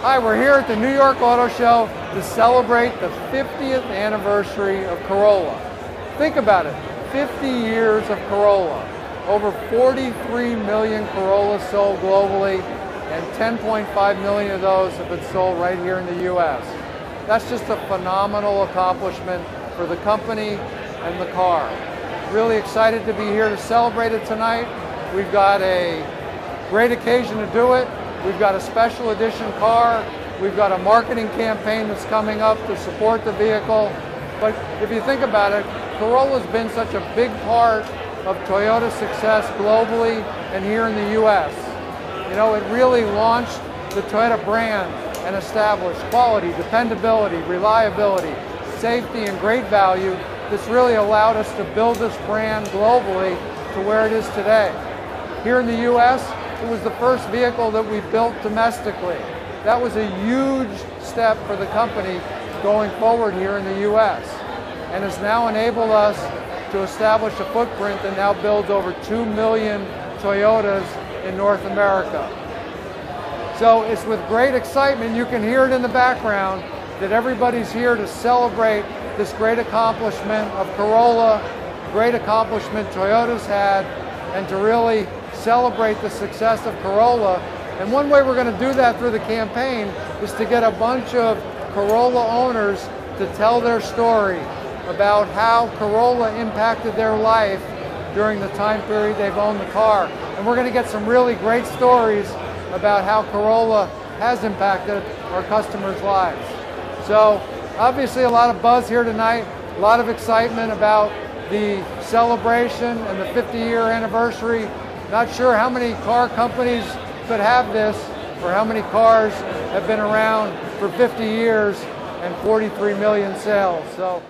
Hi, we're here at the New York Auto Show to celebrate the 50th anniversary of Corolla. Think about it, 50 years of Corolla. Over 43 million Corollas sold globally and 10.5 million of those have been sold right here in the U.S. That's just a phenomenal accomplishment for the company and the car. Really excited to be here to celebrate it tonight. We've got a great occasion to do it. We've got a special edition car. We've got a marketing campaign that's coming up to support the vehicle. But if you think about it, Corolla's been such a big part of Toyota's success globally and here in the U.S. You know, it really launched the Toyota brand and established quality, dependability, reliability, safety, and great value that's really allowed us to build this brand globally to where it is today. Here in the U.S., it was the first vehicle that we built domestically. That was a huge step for the company going forward here in the U.S. and has now enabled us to establish a footprint that now builds over 2 million Toyotas in North America. So it's with great excitement, you can hear it in the background, that everybody's here to celebrate this great accomplishment of Corolla, great accomplishment Toyota's had, and to really celebrate the success of Corolla. And one way we're going to do that through the campaign is to get a bunch of Corolla owners to tell their story about how Corolla impacted their life during the time period they've owned the car. And we're going to get some really great stories about how Corolla has impacted our customers' lives. So obviously a lot of buzz here tonight, a lot of excitement about the celebration and the 50 year anniversary not sure how many car companies could have this or how many cars have been around for 50 years and 43 million sales. So